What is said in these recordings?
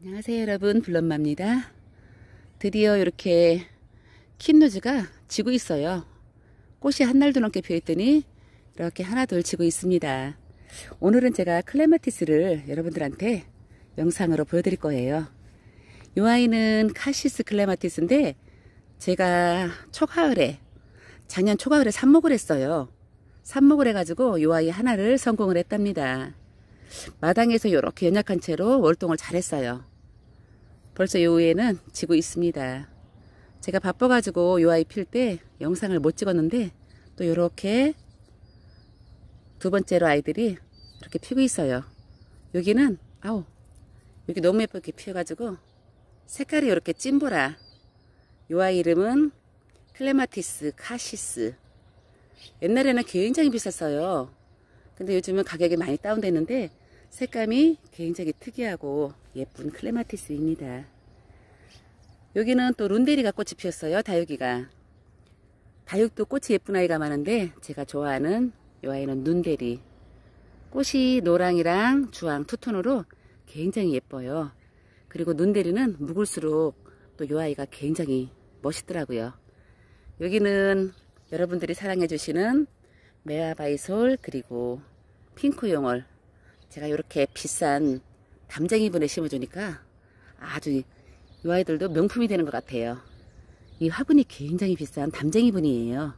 안녕하세요 여러분. 블럼마입니다. 드디어 이렇게 킨누즈가 지고 있어요. 꽃이 한 날도 넘게 피어있더니 이렇게 하나둘 지고 있습니다. 오늘은 제가 클레마티스를 여러분들한테 영상으로 보여드릴 거예요. 이 아이는 카시스 클레마티스인데 제가 초가을에 작년 초가을에 삽목을 했어요. 삽목을 해가지고 이 아이 하나를 성공을 했답니다 마당에서 이렇게 연약한 채로 월동을 잘했어요. 벌써 요 위에는 지고 있습니다. 제가 바빠가지고 요 아이 필 때 영상을 못 찍었는데 또 이렇게 두 번째로 아이들이 이렇게 피고 있어요. 여기는 아우 여기 너무 예쁘게 피어가지고 색깔이 이렇게 찐보라 요 아이 이름은 클레마티스 카시스 옛날에는 굉장히 비쌌어요. 근데 요즘은 가격이 많이 다운됐는데 색감이 굉장히 특이하고 예쁜 클레마티스입니다. 여기는 또 룬데리가 꽃이 피었어요. 다육이가. 다육도 꽃이 예쁜 아이가 많은데 제가 좋아하는 이 아이는 눈데리. 꽃이 노랑이랑 주황 투톤으로 굉장히 예뻐요. 그리고 눈데리는 묵을수록 또 이 아이가 굉장히 멋있더라고요. 여기는 여러분들이 사랑해 주시는 메아바이솔 그리고 핑크용을 제가 이렇게 비싼 담쟁이 분에 심어주니까 아주 이 아이들도 명품이 되는 것 같아요. 이 화분이 굉장히 비싼 담쟁이 분이에요.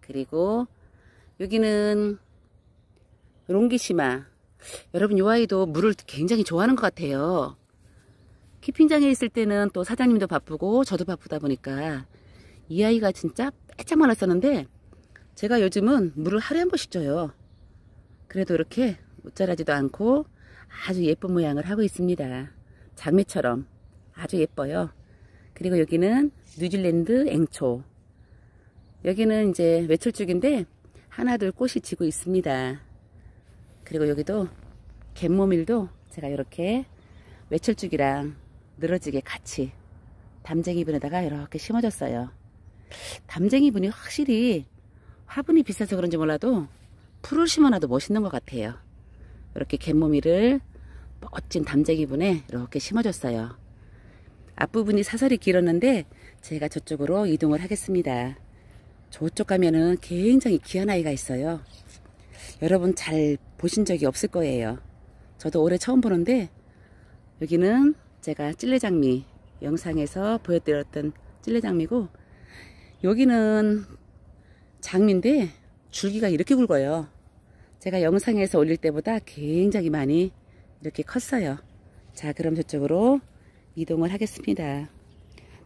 그리고 여기는 롱기시마 여러분 이 아이도 물을 굉장히 좋아하는 것 같아요. 키핑장에 있을 때는 또 사장님도 바쁘고 저도 바쁘다 보니까 이 아이가 진짜 빼짝 많았었는데 제가 요즘은 물을 하루에 한 번씩 줘요. 그래도 이렇게 못자라지도 않고 아주 예쁜 모양을 하고 있습니다. 장미처럼 아주 예뻐요. 그리고 여기는 뉴질랜드 앵초. 여기는 이제 외출죽인데 하나둘 꽃이 지고 있습니다. 그리고 여기도 갯모밀도 제가 이렇게 외출죽이랑 늘어지게 같이 담쟁이 분에다가 이렇게 심어줬어요. 담쟁이 분이 확실히 화분이 비싸서 그런지 몰라도 풀을 심어놔도 멋있는 것 같아요. 이렇게 갯모미를 멋진 담쟁이분에 이렇게 심어줬어요. 앞부분이 사설이 길었는데 제가 저쪽으로 이동을 하겠습니다. 저쪽 가면은 굉장히 귀한 아이가 있어요. 여러분 잘 보신 적이 없을 거예요. 저도 올해 처음 보는데 여기는 제가 찔레장미 영상에서 보여드렸던 찔레장미고 여기는 장미인데 줄기가 이렇게 굵어요. 제가 영상에서 올릴 때보다 굉장히 많이 이렇게 컸어요. 자 그럼 저쪽으로 이동을 하겠습니다.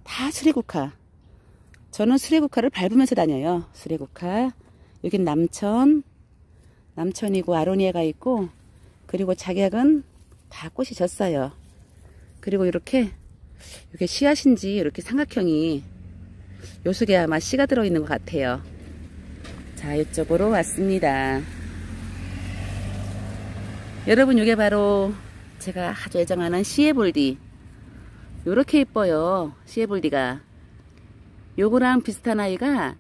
다 수레국화. 저는 수레국화를 밟으면서 다녀요. 수레국화. 여긴 남천. 남천이고 아로니아가 있고 그리고 작약은 다 꽃이 졌어요. 그리고 이렇게 이게 씨앗인지 이렇게 삼각형이 요 속에 아마 씨가 들어있는 것 같아요. 자 이쪽으로 왔습니다. 여러분 이게 바로 제가 아주 애정하는 시에볼디. 요렇게 예뻐요 시에볼디가. 요거랑 비슷한 아이가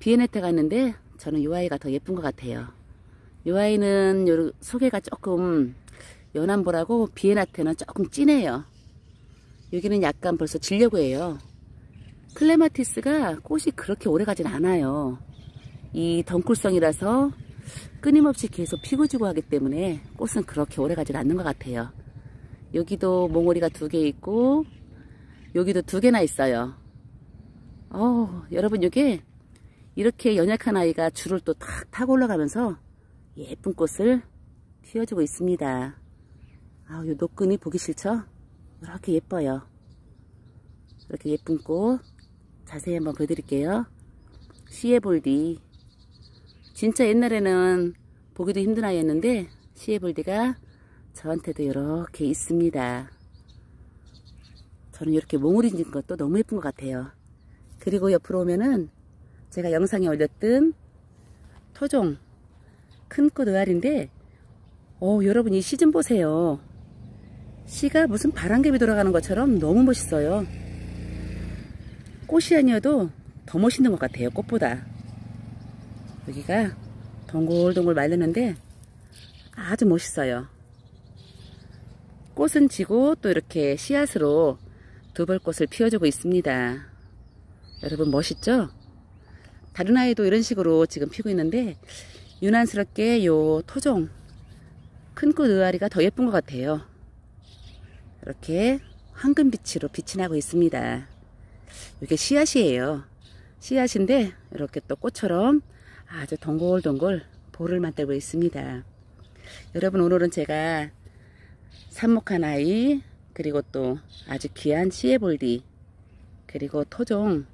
비에네테가 있는데 저는 요 아이가 더 예쁜 것 같아요. 요 아이는 요 소개가 조금 연한 보라고 비에나테는 조금 진해요. 여기는 약간 벌써 질려고 해요. 클레마티스가 꽃이 그렇게 오래 가진 않아요 이 덩쿨성이라서 끊임없이 계속 피고 지고 하기 때문에 꽃은 그렇게 오래 가지 않는 것 같아요. 여기도 몽오리가 두 개 있고 여기도 두 개나 있어요. 어 여러분 이게 이렇게 연약한 아이가 줄을 또 탁 타고 올라가면서 예쁜 꽃을 피워주고 있습니다. 아우 요 노끈이 보기 싫죠? 이렇게 예뻐요. 이렇게 예쁜 꽃 자세히 한번 보여드릴게요. 시에볼디 진짜 옛날에는 보기도 힘든 아이였는데 시에볼디가 저한테도 이렇게 있습니다. 저는 이렇게 몽우리진 것도 너무 예쁜 것 같아요. 그리고 옆으로 오면은 제가 영상에 올렸던 토종 큰꽃 의알인데 어 여러분 이씨좀 보세요. 씨가 무슨 바람개비 돌아가는 것처럼 너무 멋있어요. 꽃이 아니어도 더 멋있는 것 같아요. 꽃보다. 여기가 동글동글 말렸는데 아주 멋있어요. 꽃은 지고 또 이렇게 씨앗으로 두벌꽃을 피워주고 있습니다. 여러분 멋있죠? 다른 아이도 이런 식으로 지금 피고 있는데 유난스럽게 요 토종 큰 꽃 의아리가 더 예쁜 것 같아요. 이렇게 황금빛으로 빛이 나고 있습니다. 이게 씨앗이에요. 씨앗인데 이렇게 또 꽃처럼 아주 동글동글 볼을 만들고 있습니다. 여러분 오늘은 제가 삽목한 아이 그리고 또 아주 귀한 시에볼디 그리고 토종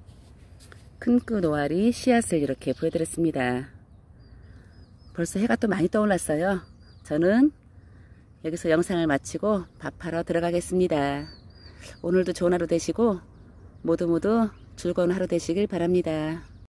큰끝 노아리 씨앗을 이렇게 보여드렸습니다. 벌써 해가 또 많이 떠올랐어요. 저는 여기서 영상을 마치고 밥하러 들어가겠습니다. 오늘도 좋은 하루 되시고 모두 모두 즐거운 하루 되시길 바랍니다.